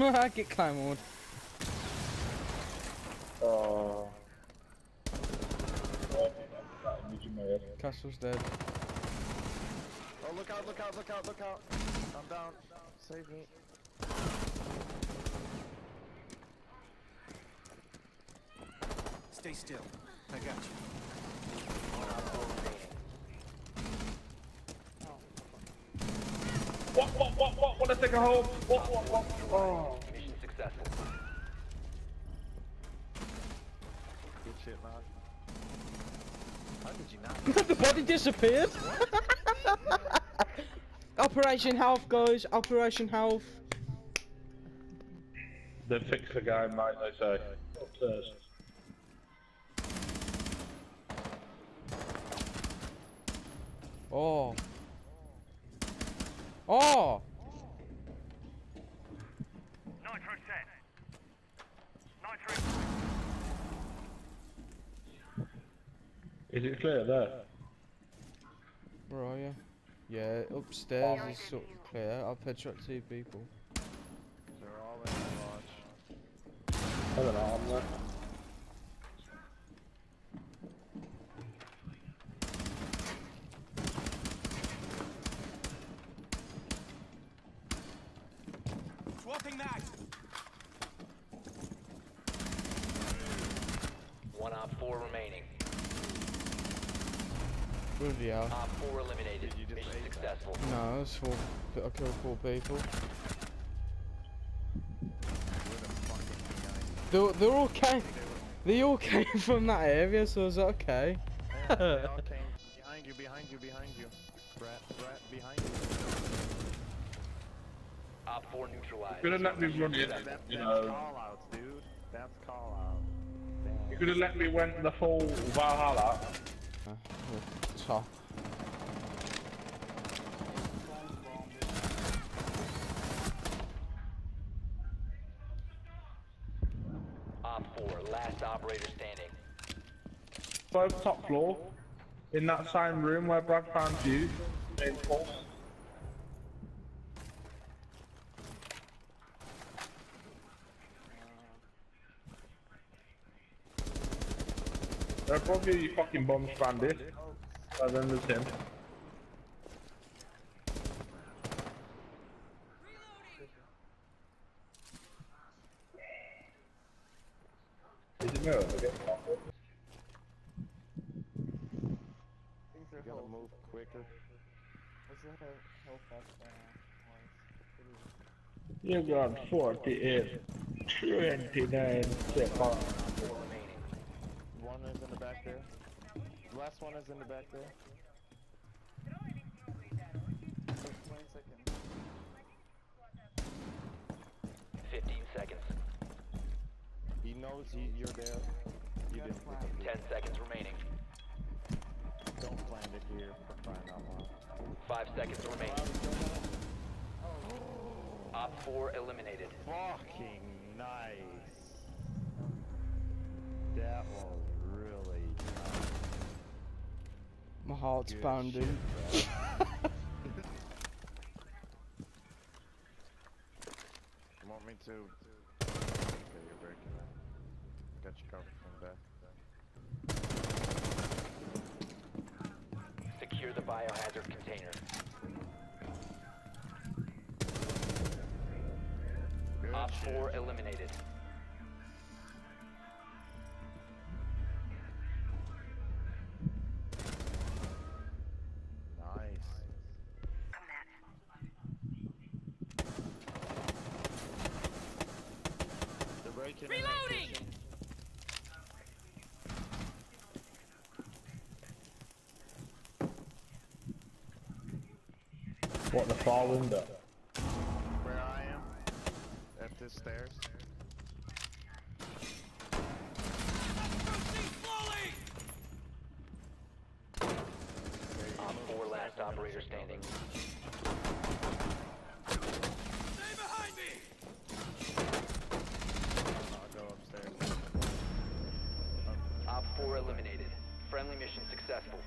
I get claymore. Oh. Uh, Image in. Castle's dead. Oh, look out, look out, look out, look out. I'm down. Save me. Stay still. I got you. What, what, what, what, what, I take a home? What, what, what? Oh. Mission successful. Good shit, man. How did you not? the body disappeared. Operation Health, guys. Operation Health. They fixed the guy, mate, they say. Upstairs. Oh. Oh. Nitro set. Nitro. Is it clear there? Where are you? Yeah, upstairs is sort of clear. I've headshot two people. They're all in the watch. I don't know, I'm there. Swapping that. One op four remaining. Bloody hell. Op four eliminated. You Mission successful. No, that's four. I killed four people. Where the They, they all came. They all came from that area, so is that okay? Yeah, they all came behind you, behind you, behind you. Brett, Brett, behind you. Op four neutralized. Could have let me run it, That, that, you know. call outs, dude. That's call out. You could have let me went the full Valhalla. Top. Op four, last operator standing. Both top floor. In that same room where Brad found you. They're probably fucking bomb stranded. And then there's him. Did you know? Okay. You gotta move quicker. You got 48, 29 seconds. One is in the back there. Last one is in the back there. Fifteen seconds. He knows he, you're there. You didn't Ten seconds remaining. Don't plant it here for crying out loud. Five seconds remaining. Op four eliminated. Fucking heart's Good pounding. shit. You want me to? Okay, you're breaking it. Got you covered from the back. Secure the biohazard container. Good Op shit. four eliminated. What, the far window? Where I am? At this stairs. Op four last operator standing. Stay behind me! I'll go upstairs. Op four eliminated. Friendly mission successful.